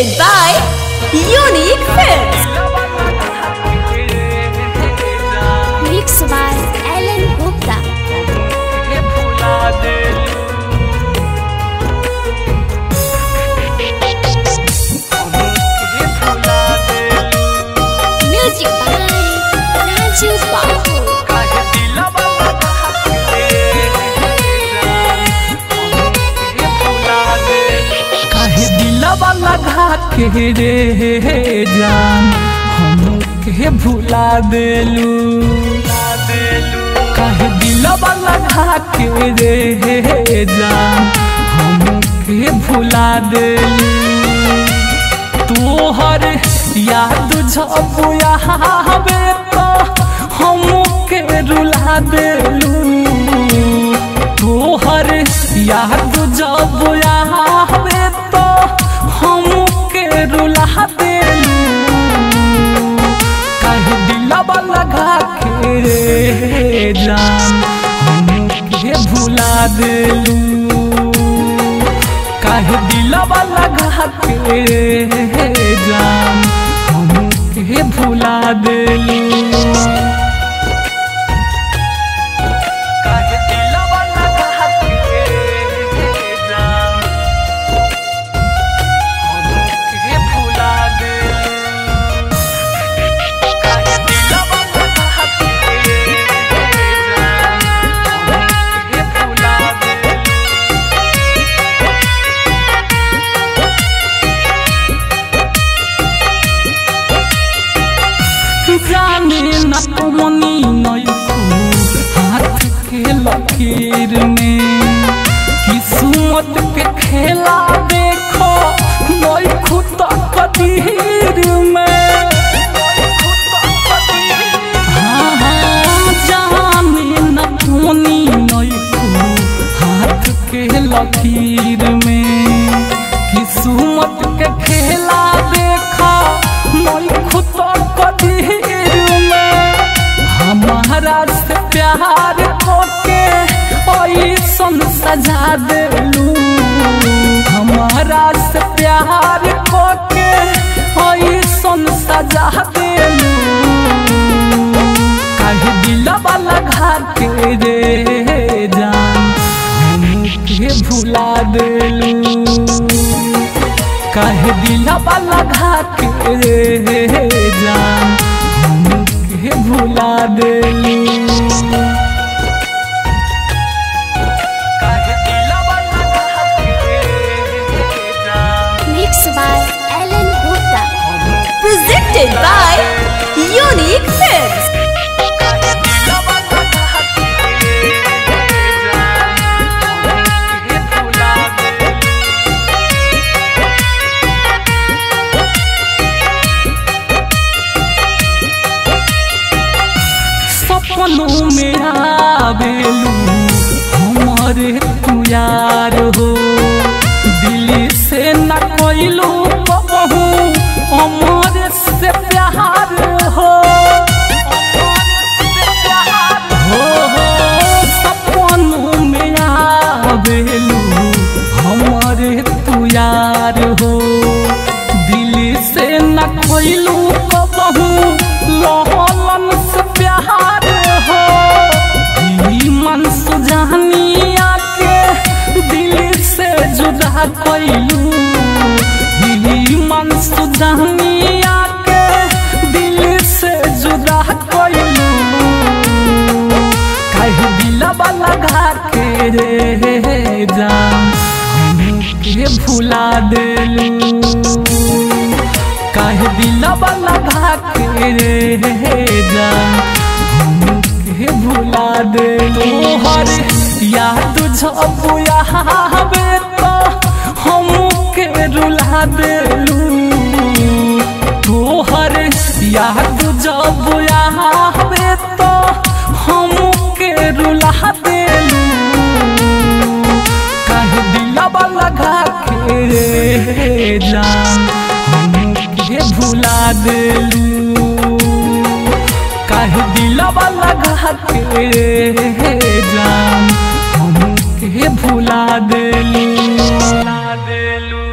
By Unique Films. के रे जान हमके भुला देलू। काहे दिलवा लगा के रे जान हमके भुला देलू। तोहर याद जब आवे तो हम के रुला देलू। तोहर याद जब आवे तो रुला देलू के रे जान हमके भुला देलू। काहे दिलवा के रे जान हमके भुला देलू। के लकीर में। किस्मत के खेला देखा नैखू तकदीर में। हमारा से प्यार होके ऐसन सजा देलू। हमारा से प्यार होके ऐसन सजा देलू। काहे दिलवा लगा के रे। भुला देलू। काहे के रे जान। हमके भुला देलू। काहे के रे जान। By Alan Gupta. Presented by सपनों में आवेलू हमारे तू यार हो। दिल से न कोइलू बहू हमारे से प्यार हो। हो हो सपनों यार हो। दिल से न कोइलू जुदा कोइलू काहे दिलवा लगा के रे जान। हमके भुला देलू। काहे दिलवा लगा के रे जान। हमके भुला देलू। हर याद जब आवे तो हमके रुला देलू। तोहर याद जब आवे तो हमके रुला देलू। काहे दिलवा के जान हमके भुला देलू। काहे दिलवा के जान देलू भुला देलू।